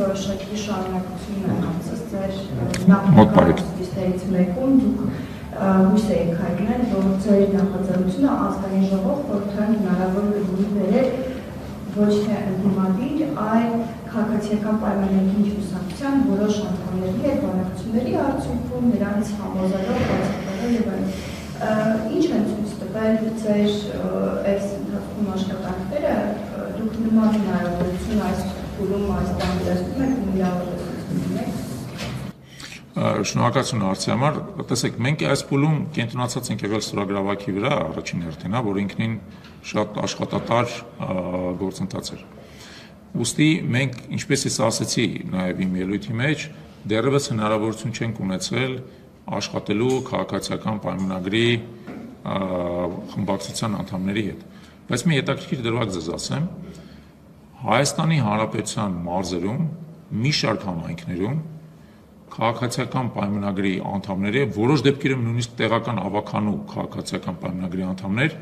գործի շարունակությունն է անցած ձեր նախագահ ստերից մեկում դուք հույս եք հայտնել, որ ձեր նախաձեռնությունը ազգային ժողով խորհրդան հնարավոր կլինի վերել ոչ թե ընդդիմադիր, այլ քաղաքացիական պայմանների հուսակցության որոշ անդամների հետ բանակցությունների արդյունքում նրանց համոզելով բացատրելով եւ այլն։ Ինչ են ցույց տվել ձեր այս նման հնարավորություն այս փուլում այս բանջարում եք միավորեցնում եք շնորհակալություն հարցի համար։ Տեսեք, մենք այս փուլում կենտրոնացած ենք եղել ստորագրավակի վրա առաջին հերթին, հա, որ ինքնին շատ աշխատատար գործընթաց էր։ Ոստի մենք, ինչպես ես ասացի նաև իմ ելույթի մեջ, դեռևս հնարավորություն չենք ունեցել աշխատելու քաղաքացիական պայմանագրի խմբակցության անդամների հետ։ Բայց մի հետաքրքիր դրվագ ձեզ ասեմ, Հայաստանի Հանրապետության մարզերում մի շարք համայնքներում քաղաքացիական պայմանագրի անդամները, որոշ դեպքերում նույնիսկ տեղական ավականու քաղաքացիական պայմանագրի անդամներ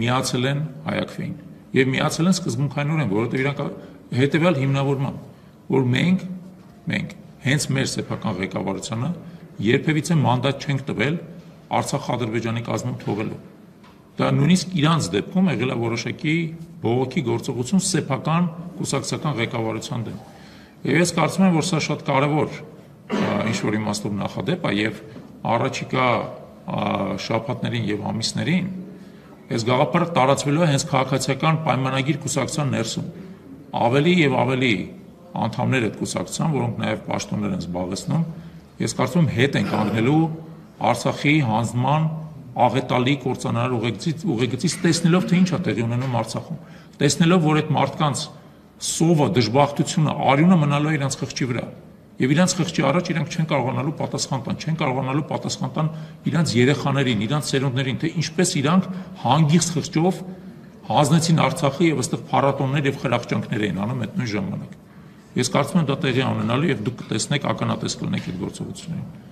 միացել են հայակվին եւ միացել են սկզբունքայինորեն, որովհետեւ իրանք հետեւյալ հիմնավորմամբ, որ մենք մենք հենց մեր սեփական ղեկավարությանը երբևիցե մանդատ չենք տվել Արցախ-Ադրբեջանի կազմում թողելու։ Դա նույնիսկ իրանց դեպքում եղել է որոշակի բողոքի գործողություն սեփական կուսակցական ղեկավարության դեմ։ Եվ ես կարծում եմ, որ սա շատ կարևոր ինչ որ իմաստով նախադեպ է եւ առաջիկա շաբաթներին եւ ամիսներին այս գաղափարը տարածվելու է հենց քաղաքացիական պայմանագիր կուսակցության ներսում։ Ավելի եւ ավելի անդամներ այդ կուսակցության, որոնք նաեւ պաշտոններ են զբաղեցնում, ես կարծում հետ են կանգնելու Արցախի հանձնման աղետալի կորցանար ուղեկցից ուղեկցից տեսնելով թե ինչ է տեղի ունենում Արցախում, տեսնելով որ այդ մարդկանց սովը, դժբախտությունը, արյունը մնալու է իրենց խղճի վրա եւ իրանց խղճի առաջ իրանք չեն կարողանալու պատասխան տան, չեն կարողանալու պատասխան տան իրանց երեխաներին, իրանց ծերունդներին, թե ինչպես իրանք հանգիստ խղճով հանձնեցին Արցախը եւ ըստեղ փառատոններ եւ խրախճանքներ էին անում այդ նույն ժամանակ։ Ես կարծում եմ դա տեղի ունենալու եւ դուք կտեսնեք ականատես կլինեք այդ գործողություններին։